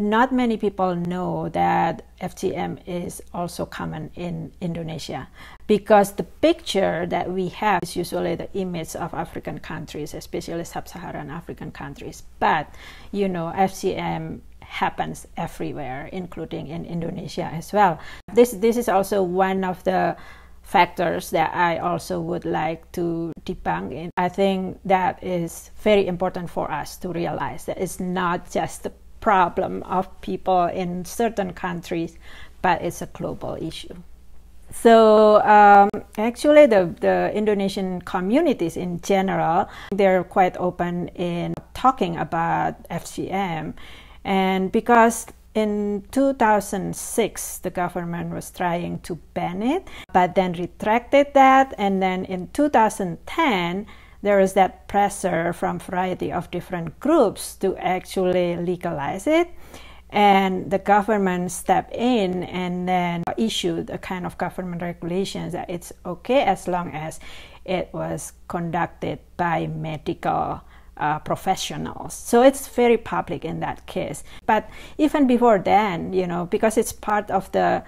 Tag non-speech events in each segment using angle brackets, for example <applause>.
not many people know that FGM is also common in Indonesia because the picture that we have is usually the image of African countries, especially sub-Saharan African countries. But you know, FGM happens everywhere, including in Indonesia as well. This this is also one of the factors that I also would like to debunk. And I think that is very important for us to realize that it's not just the problem of people in certain countries, but it's a global issue. So um, actually, the, the Indonesian communities in general, they're quite open in talking about FGM. And because in 2006, the government was trying to ban it, but then retracted that. And then in 2010, there was that pressure from variety of different groups to actually legalize it. And the government stepped in and then issued a kind of government regulations that it's okay as long as it was conducted by medical uh, professionals. So it's very public in that case. But even before then, you know, because it's part of the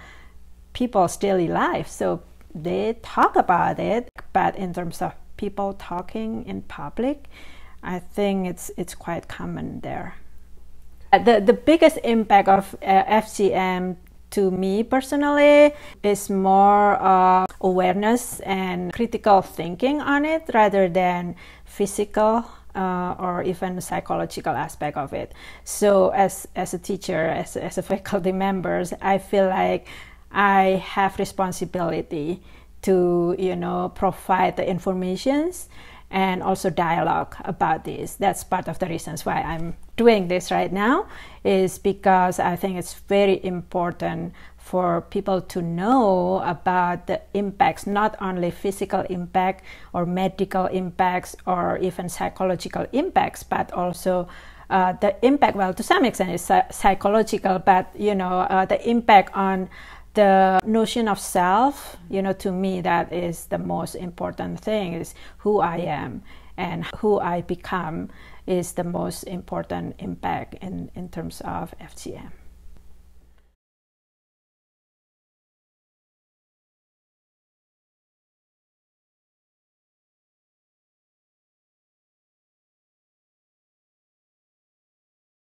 people's daily life, so they talk about it. But in terms of people talking in public, I think it's it's quite common there. The the biggest impact of uh, FGM to me personally is more uh, awareness and critical thinking on it rather than physical uh, or even psychological aspect of it. So as as a teacher, as as a <laughs> faculty members, I feel like I have responsibility to you know provide the informations and also dialogue about this. That's part of the reasons why I'm doing this right now is because I think it's very important for people to know about the impacts, not only physical impact or medical impacts or even psychological impacts, but also uh, the impact, well, to some extent is psychological, but, you know, uh, the impact on the notion of self, you know, to me, that is the most important thing is who I am and who I become is the most important impact in, in terms of FGM.